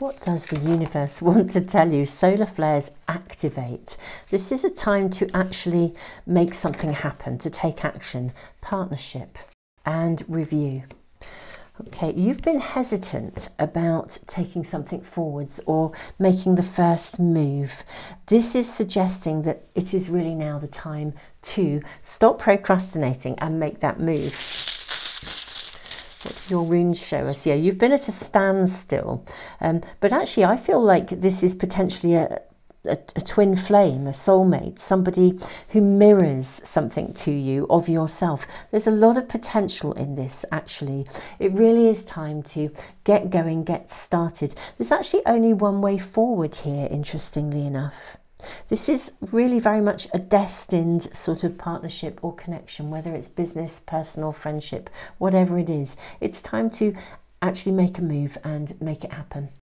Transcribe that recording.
What does the universe want to tell you? Solar flares activate. This is a time to actually make something happen, to take action, partnership, and review. Okay, you've been hesitant about taking something forwards or making the first move. This is suggesting that it is really now the time to stop procrastinating and make that move. What your runes show us? Yeah, you've been at a standstill. Um, but actually, I feel like this is potentially a, a, a, twin flame, a soulmate, somebody who mirrors something to you of yourself. There's a lot of potential in this, actually. It really is time to get going, get started. There's actually only one way forward here, interestingly enough. This is really very much a destined sort of partnership or connection, whether it's business, personal, friendship, whatever it is. It's time to actually make a move and make it happen.